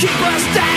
keep us down.